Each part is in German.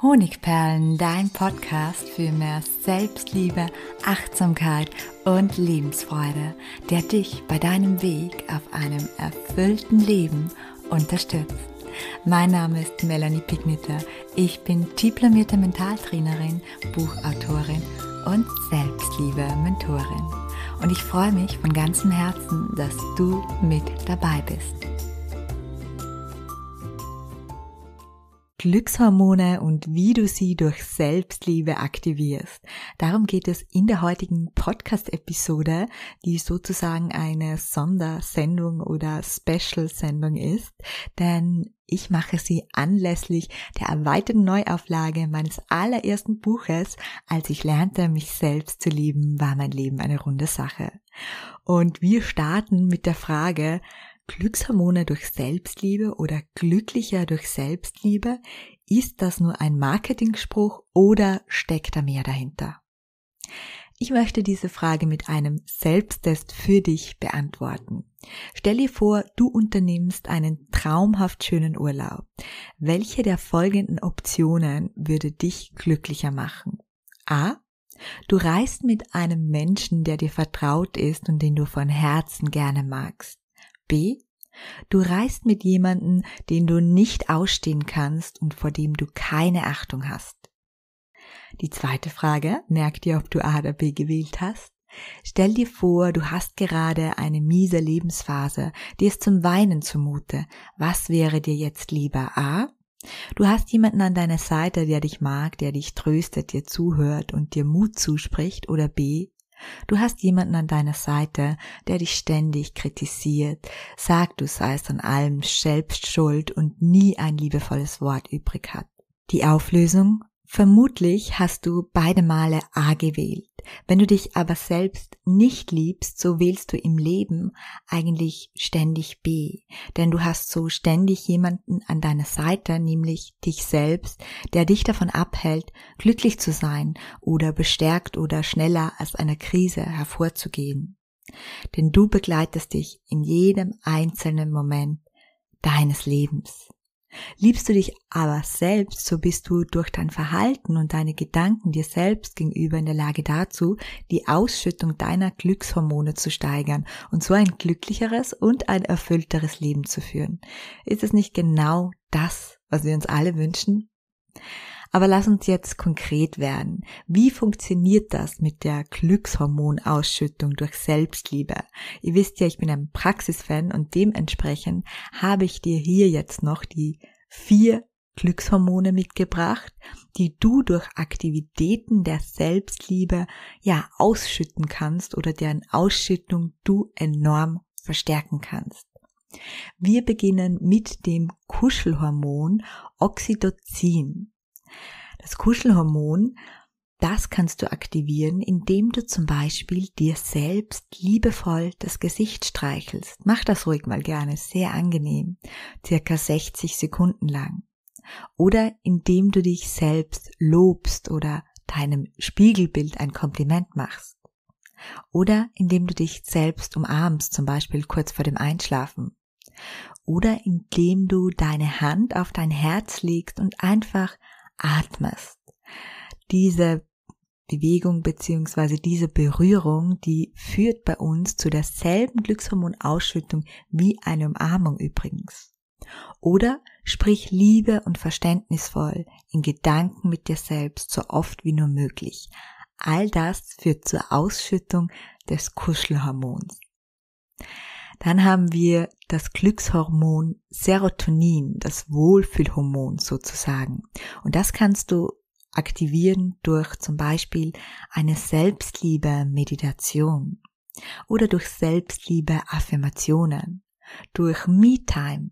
Honigperlen, dein Podcast für mehr Selbstliebe, Achtsamkeit und Lebensfreude, der dich bei deinem Weg auf einem erfüllten Leben unterstützt. Mein Name ist Melanie Pignitter. Ich bin diplomierte Mentaltrainerin, Buchautorin und Selbstliebe-Mentorin. Und ich freue mich von ganzem Herzen, dass du mit dabei bist. Glückshormone und wie du sie durch Selbstliebe aktivierst. Darum geht es in der heutigen Podcast-Episode, die sozusagen eine Sondersendung oder Special-Sendung ist, denn ich mache sie anlässlich der erweiterten Neuauflage meines allerersten Buches, als ich lernte, mich selbst zu lieben, war mein Leben eine runde Sache. Und wir starten mit der Frage, Glückshormone durch Selbstliebe oder glücklicher durch Selbstliebe? Ist das nur ein Marketingspruch oder steckt da mehr dahinter? Ich möchte diese Frage mit einem Selbsttest für dich beantworten. Stell dir vor, du unternimmst einen traumhaft schönen Urlaub. Welche der folgenden Optionen würde dich glücklicher machen? A. Du reist mit einem Menschen, der dir vertraut ist und den du von Herzen gerne magst. B. Du reist mit jemanden, den du nicht ausstehen kannst und vor dem du keine Achtung hast. Die zweite Frage, merk dir, ob du A oder B gewählt hast. Stell dir vor, du hast gerade eine miese Lebensphase, dir ist zum Weinen zumute. Was wäre dir jetzt lieber? A. Du hast jemanden an deiner Seite, der dich mag, der dich tröstet, dir zuhört und dir Mut zuspricht. Oder B. Du hast jemanden an deiner Seite, der dich ständig kritisiert, sagt, du seist an allem selbst schuld und nie ein liebevolles Wort übrig hat. Die Auflösung? Vermutlich hast du beide Male A gewählt. Wenn du dich aber selbst nicht liebst, so wählst du im Leben eigentlich ständig B. Denn du hast so ständig jemanden an deiner Seite, nämlich dich selbst, der dich davon abhält, glücklich zu sein oder bestärkt oder schneller aus einer Krise hervorzugehen. Denn du begleitest dich in jedem einzelnen Moment deines Lebens. Liebst du dich aber selbst, so bist du durch dein Verhalten und deine Gedanken dir selbst gegenüber in der Lage dazu, die Ausschüttung deiner Glückshormone zu steigern und so ein glücklicheres und ein erfüllteres Leben zu führen. Ist es nicht genau das, was wir uns alle wünschen? Aber lass uns jetzt konkret werden. Wie funktioniert das mit der Glückshormonausschüttung durch Selbstliebe? Ihr wisst ja, ich bin ein Praxisfan und dementsprechend habe ich dir hier jetzt noch die vier Glückshormone mitgebracht, die du durch Aktivitäten der Selbstliebe ja ausschütten kannst oder deren Ausschüttung du enorm verstärken kannst. Wir beginnen mit dem Kuschelhormon Oxytocin. Das Kuschelhormon, das kannst du aktivieren, indem du zum Beispiel dir selbst liebevoll das Gesicht streichelst. Mach das ruhig mal gerne, sehr angenehm, circa 60 Sekunden lang. Oder indem du dich selbst lobst oder deinem Spiegelbild ein Kompliment machst. Oder indem du dich selbst umarmst, zum Beispiel kurz vor dem Einschlafen. Oder indem du deine Hand auf dein Herz legst und einfach atmest. Diese Bewegung beziehungsweise diese Berührung, die führt bei uns zu derselben Glückshormonausschüttung wie eine Umarmung übrigens. Oder sprich liebe und verständnisvoll in Gedanken mit dir selbst so oft wie nur möglich. All das führt zur Ausschüttung des Kuschelhormons. Dann haben wir das Glückshormon Serotonin, das Wohlfühlhormon sozusagen. Und das kannst du aktivieren durch zum Beispiel eine Selbstliebe-Meditation oder durch Selbstliebe-Affirmationen, durch Me-Time,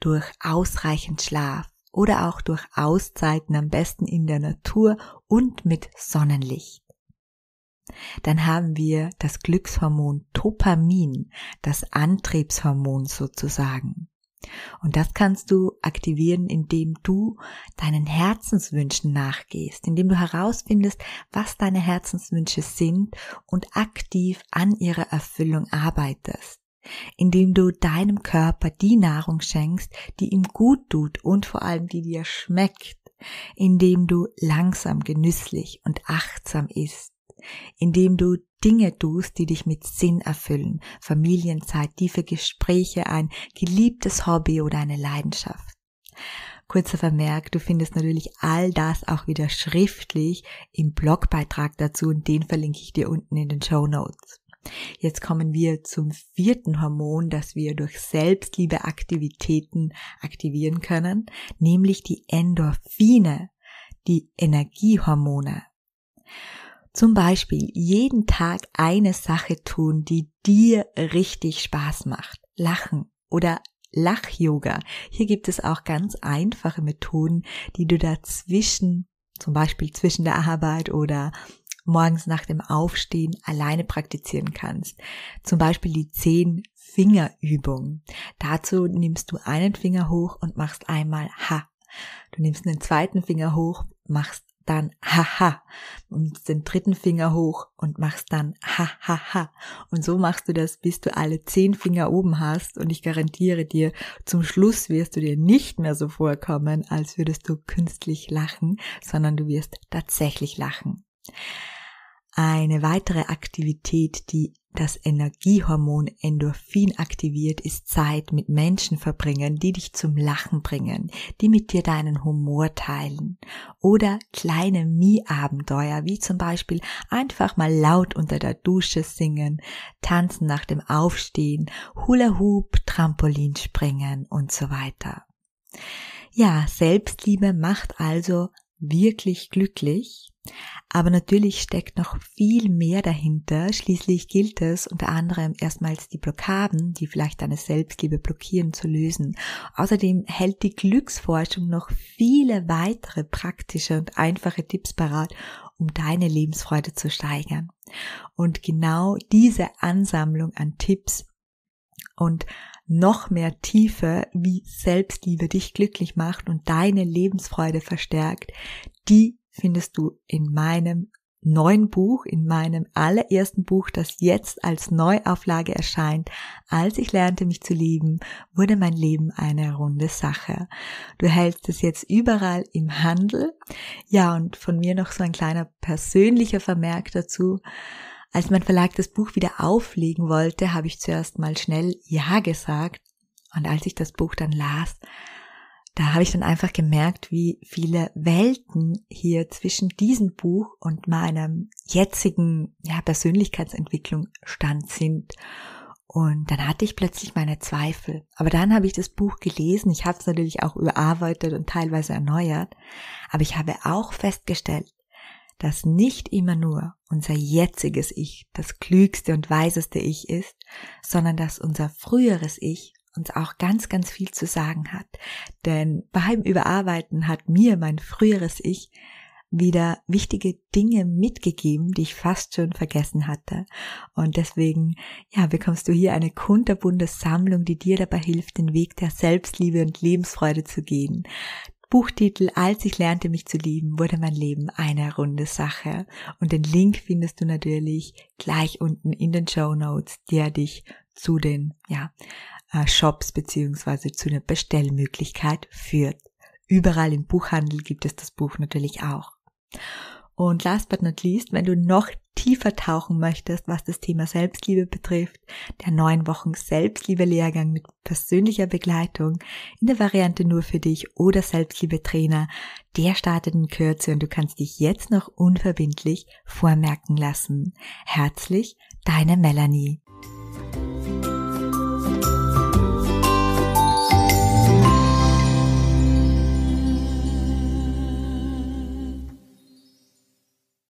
durch ausreichend Schlaf oder auch durch Auszeiten am besten in der Natur und mit Sonnenlicht. Dann haben wir das Glückshormon Dopamin, das Antriebshormon sozusagen. Und das kannst du aktivieren, indem du deinen Herzenswünschen nachgehst, indem du herausfindest, was deine Herzenswünsche sind und aktiv an ihrer Erfüllung arbeitest, indem du deinem Körper die Nahrung schenkst, die ihm gut tut und vor allem die dir schmeckt. Indem du langsam, genüsslich und achtsam isst, indem du Dinge tust, die dich mit Sinn erfüllen, Familienzeit, tiefe Gespräche, ein geliebtes Hobby oder eine Leidenschaft. Kurzer Vermerk, du findest natürlich all das auch wieder schriftlich im Blogbeitrag dazu und den verlinke ich dir unten in den Show Notes. Jetzt kommen wir zum vierten Hormon, das wir durch Selbstliebe-Aktivitäten aktivieren können, nämlich die Endorphine, die Energiehormone. Zum Beispiel jeden Tag eine Sache tun, die dir richtig Spaß macht. Lachen oder Lach-Yoga. Hier gibt es auch ganz einfache Methoden, die du dazwischen, zum Beispiel zwischen der Arbeit oder morgens nach dem Aufstehen alleine praktizieren kannst. Zum Beispiel die zehn Fingerübung. Dazu nimmst du einen Finger hoch und machst einmal Ha. Du nimmst den zweiten Finger hoch, machst dann haha und den dritten Finger hoch und machst dann hahaha und so machst du das, bis du alle zehn Finger oben hast und ich garantiere dir, zum Schluss wirst du dir nicht mehr so vorkommen, als würdest du künstlich lachen, sondern du wirst tatsächlich lachen. Eine weitere Aktivität, die das Energiehormon Endorphin aktiviert, ist Zeit mit Menschen verbringen, die dich zum Lachen bringen, die mit dir deinen Humor teilen. Oder kleine Mie-Abenteuer, wie zum Beispiel einfach mal laut unter der Dusche singen, tanzen nach dem Aufstehen, Hula Hoop, Trampolin springen und so weiter. Ja, Selbstliebe macht also wirklich glücklich. Aber natürlich steckt noch viel mehr dahinter. Schließlich gilt es unter anderem erstmals die Blockaden, die vielleicht deine Selbstliebe blockieren, zu lösen. Außerdem hält die Glücksforschung noch viele weitere praktische und einfache Tipps parat, um deine Lebensfreude zu steigern. Und genau diese Ansammlung an Tipps und noch mehr Tiefe, wie Selbstliebe dich glücklich macht und deine Lebensfreude verstärkt, die findest du in meinem neuen Buch, in meinem allerersten Buch, das jetzt als Neuauflage erscheint. Als ich lernte, mich zu lieben, wurde mein Leben eine runde Sache. Du hältst es jetzt überall im Handel. Ja, und von mir noch so ein kleiner persönlicher Vermerk dazu. Als mein Verlag das Buch wieder auflegen wollte, habe ich zuerst mal schnell Ja gesagt. Und als ich das Buch dann las, da habe ich dann einfach gemerkt, wie viele Welten hier zwischen diesem Buch und meinem jetzigen ja, Persönlichkeitsentwicklung stand sind. Und dann hatte ich plötzlich meine Zweifel. Aber dann habe ich das Buch gelesen. Ich habe es natürlich auch überarbeitet und teilweise erneuert. Aber ich habe auch festgestellt, dass nicht immer nur unser jetziges Ich das klügste und weiseste Ich ist, sondern dass unser früheres Ich uns auch ganz, ganz viel zu sagen hat. Denn beim Überarbeiten hat mir mein früheres Ich wieder wichtige Dinge mitgegeben, die ich fast schon vergessen hatte. Und deswegen, ja, bekommst du hier eine kunterbunte Sammlung, die dir dabei hilft, den Weg der Selbstliebe und Lebensfreude zu gehen. Buchtitel Als ich lernte mich zu lieben, wurde mein Leben eine runde Sache. Und den Link findest du natürlich gleich unten in den Show Notes, der dich zu den ja, Shops beziehungsweise zu einer Bestellmöglichkeit führt. Überall im Buchhandel gibt es das Buch natürlich auch. Und last but not least, wenn du noch tiefer tauchen möchtest, was das Thema Selbstliebe betrifft, der neun Wochen Selbstliebe-Lehrgang mit persönlicher Begleitung in der Variante nur für dich oder Selbstliebe-Trainer, der startet in Kürze und du kannst dich jetzt noch unverbindlich vormerken lassen. Herzlich, deine Melanie.